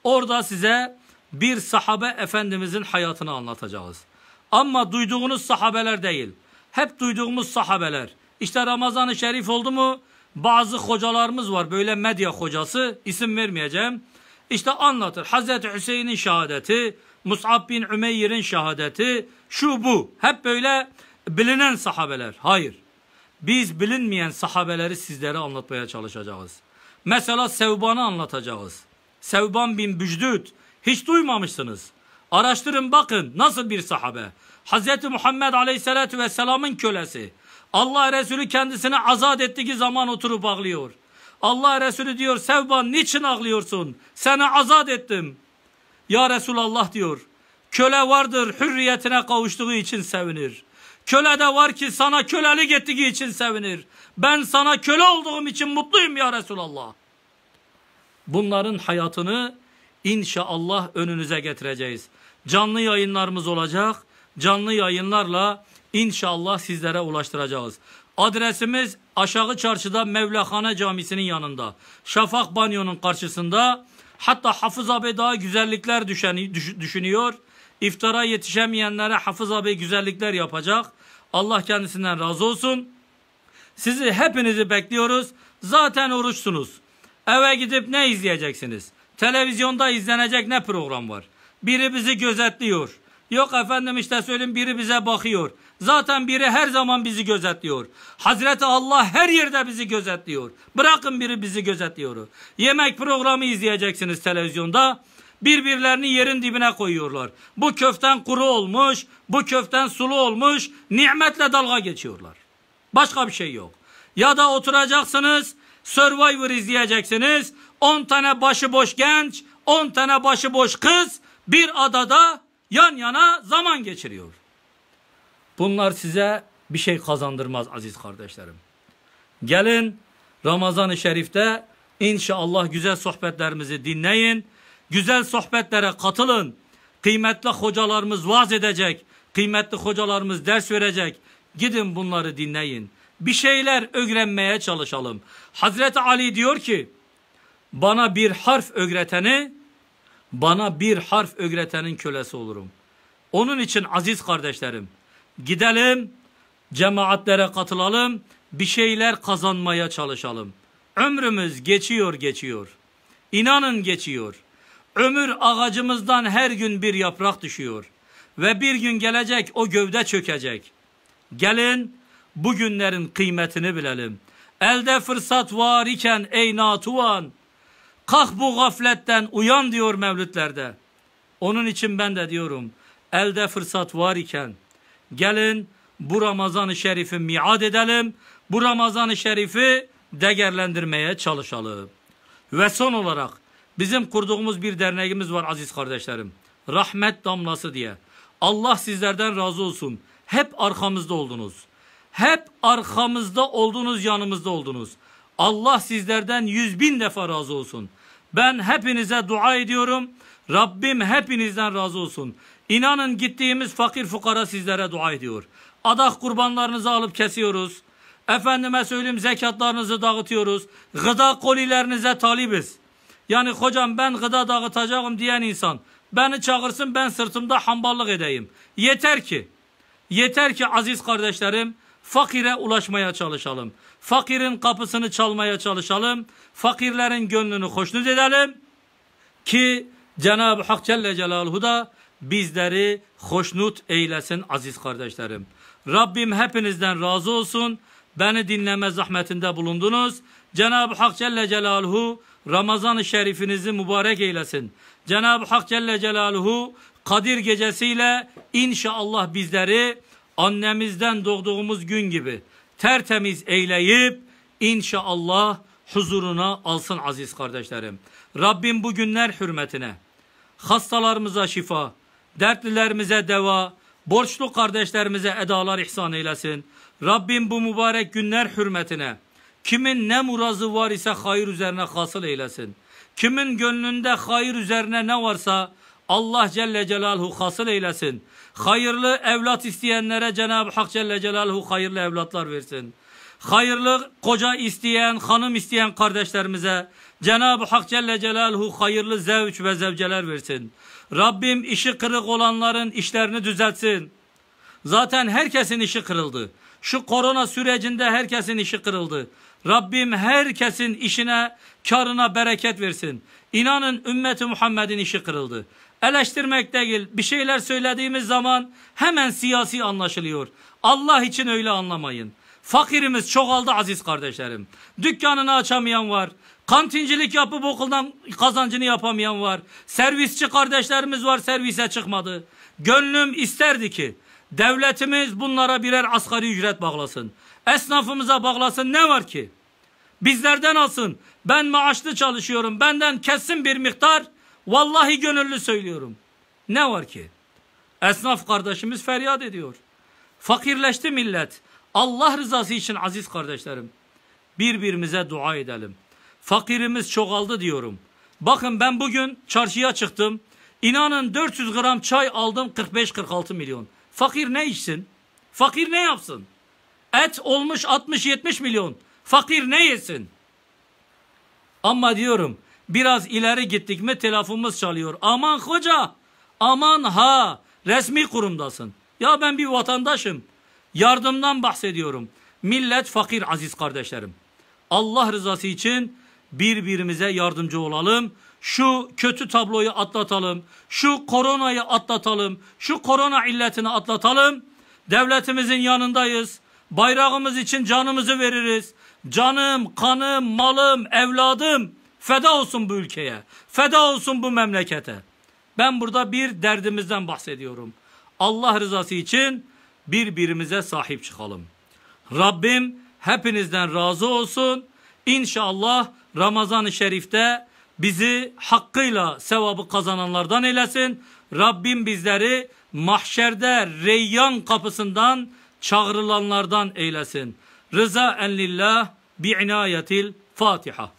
Orada size bir sahabe efendimizin hayatını anlatacağız. Ama duyduğunuz sahabeler değil. Hep duyduğumuz sahabeler. İşte Ramazan-ı Şerif oldu mu bazı hocalarımız var böyle medya hocası isim vermeyeceğim. İşte anlatır. Hazreti Hüseyin'in şehadeti, Mus'ab bin Ümeyr'in şehadeti, şu bu. Hep böyle bilinen sahabeler. Hayır. Biz bilinmeyen sahabeleri sizlere anlatmaya çalışacağız. Mesela Sevban'ı anlatacağız. Sevban bin Bücdüd. Hiç duymamışsınız. Araştırın bakın nasıl bir sahabe. Hz. Muhammed Aleyhisselatü Vesselam'ın kölesi. Allah Resulü kendisini azat ettiği zaman oturup ağlıyor. Allah Resulü diyor Sevban niçin ağlıyorsun? Seni azat ettim. Ya Resulallah diyor. Köle vardır hürriyetine kavuştuğu için sevinir. Köle de var ki sana kölelik ettiği için sevinir. Ben sana köle olduğum için mutluyum ya Resulallah. Bunların hayatını inşallah önünüze getireceğiz. Canlı yayınlarımız olacak. Canlı yayınlarla inşallah sizlere ulaştıracağız. Adresimiz aşağı çarşıda Mevlahane Camisi'nin yanında. Şafak Banyo'nun karşısında. Hatta Hafız abi daha güzellikler düşeni, düş, düşünüyor. İftara yetişemeyenlere Hafız abi güzellikler yapacak. Allah kendisinden razı olsun. Sizi hepinizi bekliyoruz. Zaten oruçsunuz. Eve gidip ne izleyeceksiniz? Televizyonda izlenecek ne program var? Biri bizi gözetliyor. Yok efendim işte söyleyeyim biri bize bakıyor. Zaten biri her zaman bizi gözetliyor. Hazreti Allah her yerde bizi gözetliyor. Bırakın biri bizi gözetliyor. Yemek programı izleyeceksiniz televizyonda. Birbirlerini yerin dibine koyuyorlar. Bu köften kuru olmuş, bu köften sulu olmuş. Nimetle dalga geçiyorlar. Başka bir şey yok. Ya da oturacaksınız, Survivor izleyeceksiniz. 10 tane başıboş genç, 10 tane başıboş kız bir adada yan yana zaman geçiriyor. Bunlar size bir şey kazandırmaz aziz kardeşlerim. Gelin Ramazan-ı Şerif'te inşallah güzel sohbetlerimizi dinleyin. Güzel sohbetlere katılın. Kıymetli hocalarımız vaaz edecek. Kıymetli hocalarımız ders verecek. Gidin bunları dinleyin. Bir şeyler öğrenmeye çalışalım. Hazreti Ali diyor ki bana bir harf öğreteni bana bir harf öğretenin kölesi olurum. Onun için aziz kardeşlerim gidelim cemaatlere katılalım bir şeyler kazanmaya çalışalım. Ömrümüz geçiyor geçiyor. İnanın geçiyor. Ömür ağacımızdan her gün bir yaprak düşüyor. Ve bir gün gelecek o gövde çökecek. Gelin bugünlerin kıymetini bilelim. Elde fırsat var iken ey natuvan. Kalk bu gafletten uyan diyor mevlütlerde. Onun için ben de diyorum. Elde fırsat var iken gelin bu Ramazan-ı Şerif'i miad edelim. Bu Ramazan-ı Şerif'i değerlendirmeye çalışalım. Ve son olarak bizim kurduğumuz bir derneğimiz var aziz kardeşlerim. Rahmet Damlası diye. Allah sizlerden razı olsun. Hep arkamızda oldunuz. Hep arkamızda oldunuz, yanımızda oldunuz. Allah sizlerden yüz bin defa razı olsun. Ben hepinize dua ediyorum. Rabbim hepinizden razı olsun. İnanın gittiğimiz fakir fukara sizlere dua ediyor. Adak kurbanlarınızı alıp kesiyoruz. Efendime söyleyeyim zekatlarınızı dağıtıyoruz. Gıda kolilerinize talibiz. Yani hocam ben gıda dağıtacağım diyen insan beni çağırsın ben sırtımda hamballık edeyim. Yeter ki, yeter ki aziz kardeşlerim fakire ulaşmaya çalışalım. Fakirin kapısını çalmaya çalışalım. Fakirlerin gönlünü hoşnut edelim. Ki Cenab-ı Hak Celle Celaluhu da bizleri hoşnut eylesin aziz kardeşlerim. Rabbim hepinizden razı olsun. Beni dinleme zahmetinde bulundunuz. Cenab-ı Hak Celle Celaluhu Ramazan-ı Şerifinizi mübarek eylesin. Cenab-ı Hak Celle Celaluhu Kadir gecesiyle inşallah bizleri annemizden doğduğumuz gün gibi tertemiz eyleyip inşallah huzuruna alsın aziz kardeşlerim. Rabbim bu günler hürmetine hastalarımıza şifa, dertlilerimize deva, borçlu kardeşlerimize edalar ihsan eylesin. Rabbim bu mübarek günler hürmetine kimin ne murazı var ise hayır üzerine hasıl eylesin. Kimin gönlünde hayır üzerine ne varsa Allah Celle Celaluhu hasıl eylesin. Hayırlı evlat isteyenlere Cenab-ı Hak Celle Celaluhu hayırlı evlatlar versin. Hayırlı koca isteyen, hanım isteyen kardeşlerimize Cenab-ı Hak Celle Celaluhu hayırlı zevç ve zevceler versin. Rabbim işi kırık olanların işlerini düzeltsin. Zaten herkesin işi kırıldı. Şu korona sürecinde herkesin işi kırıldı. Rabbim herkesin işine, karına bereket versin. İnanın ümmeti Muhammed'in işi kırıldı. Eleştirmek değil, bir şeyler söylediğimiz zaman hemen siyasi anlaşılıyor. Allah için öyle anlamayın. Fakirimiz çoğaldı aziz kardeşlerim. Dükkanını açamayan var. Kantincilik yapıp okuldan kazancını yapamayan var. Servisçi kardeşlerimiz var servise çıkmadı. Gönlüm isterdi ki devletimiz bunlara birer asgari ücret bağlasın. Esnafımıza bağlasın ne var ki? Bizlerden alsın. Ben maaşlı çalışıyorum. Benden kessin bir miktar. Vallahi gönüllü söylüyorum. Ne var ki? Esnaf kardeşimiz feryat ediyor. Fakirleşti millet. Allah rızası için aziz kardeşlerim. Birbirimize dua edelim. Fakirimiz çoğaldı diyorum. Bakın ben bugün çarşıya çıktım. İnanın 400 gram çay aldım 45-46 milyon. Fakir ne içsin? Fakir ne yapsın? Et olmuş 60-70 milyon. Fakir ne yesin? Ama diyorum biraz ileri gittik mi telefonumuz çalıyor. Aman hoca, aman ha resmi kurumdasın. Ya ben bir vatandaşım. Yardımdan bahsediyorum. Millet fakir aziz kardeşlerim. Allah rızası için birbirimize yardımcı olalım. Şu kötü tabloyu atlatalım. Şu koronayı atlatalım. Şu korona illetini atlatalım. Devletimizin yanındayız. Bayrağımız için canımızı veririz. Canım, kanım, malım, evladım feda olsun bu ülkeye. Feda olsun bu memlekete. Ben burada bir derdimizden bahsediyorum. Allah rızası için birbirimize sahip çıkalım. Rabbim hepinizden razı olsun. İnşallah Ramazan-ı Şerif'te bizi hakkıyla sevabı kazananlardan eylesin. Rabbim bizleri mahşerde reyyan kapısından çağrılanlardan eylesin. Rıza en lillah bi inayetil Fatiha.